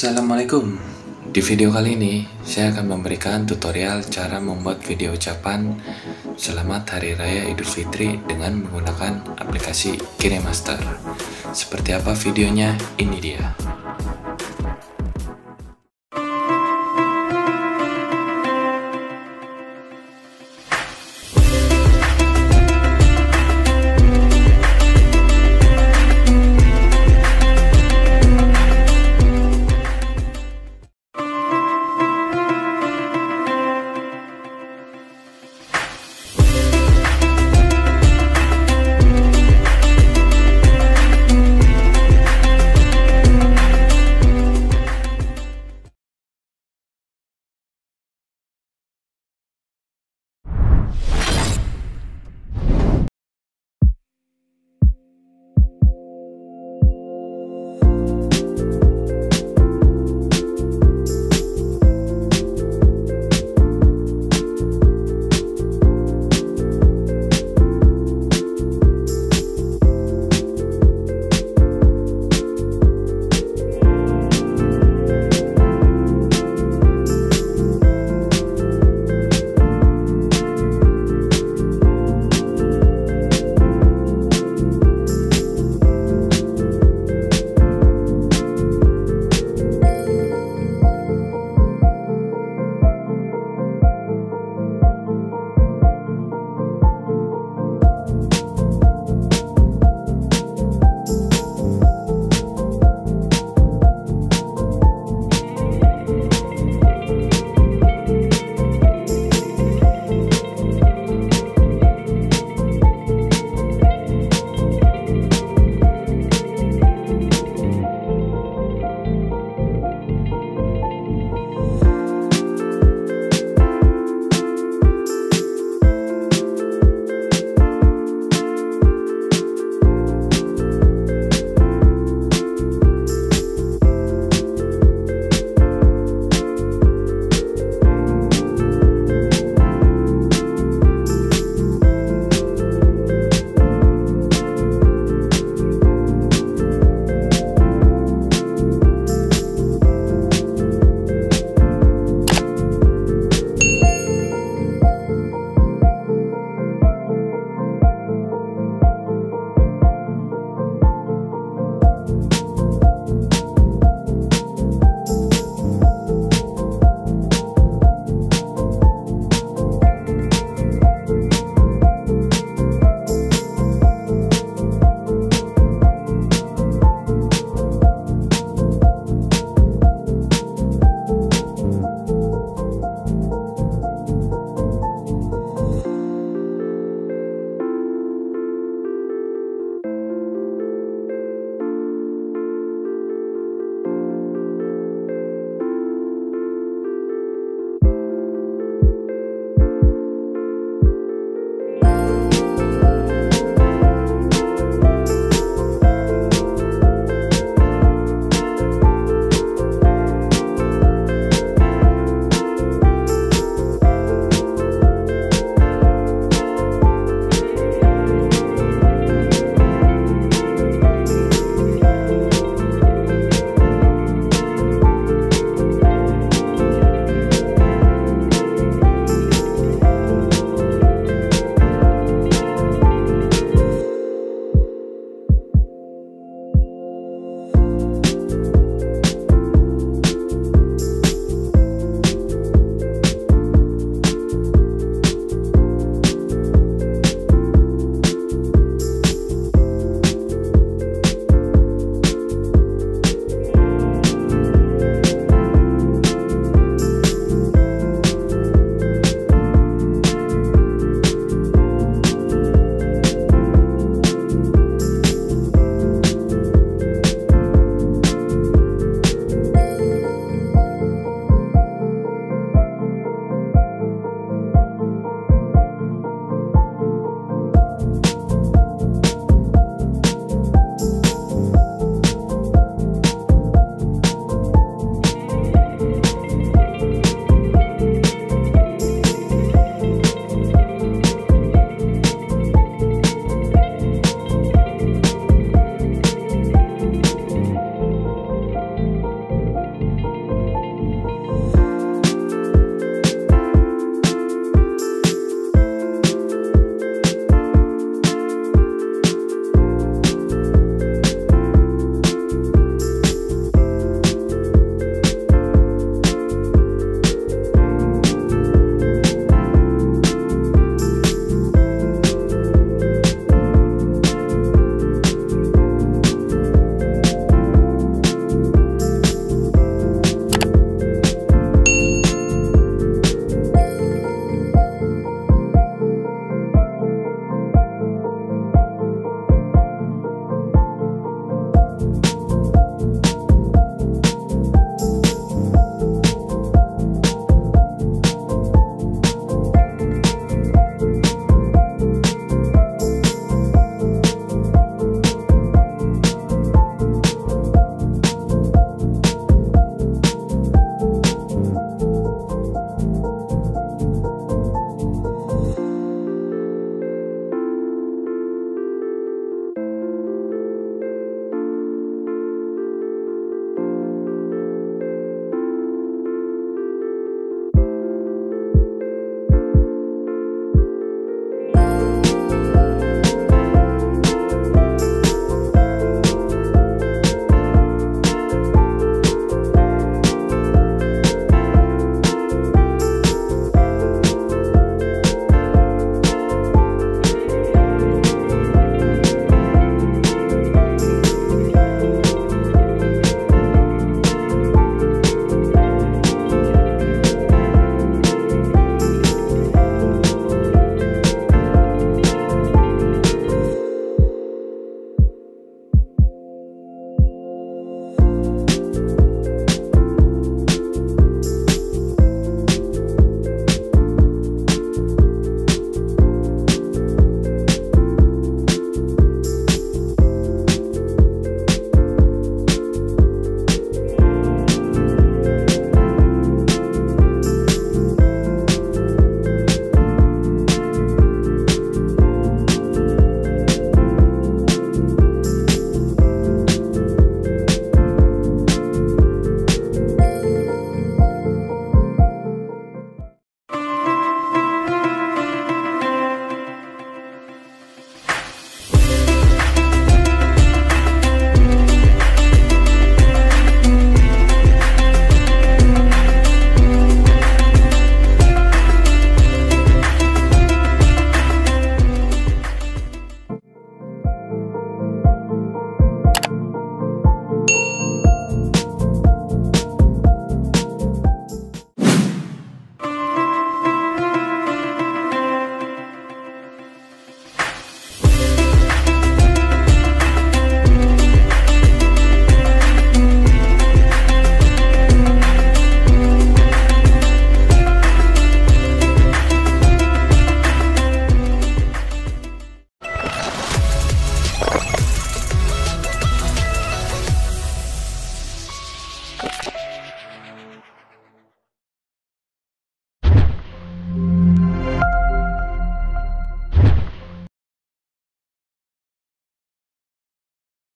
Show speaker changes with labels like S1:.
S1: Assalamualaikum. Di video kali ini saya akan memberikan tutorial cara membuat video ucapan Selamat Hari Raya Idul Fitri dengan menggunakan aplikasi KineMaster. Seperti apa videonya? Ini dia.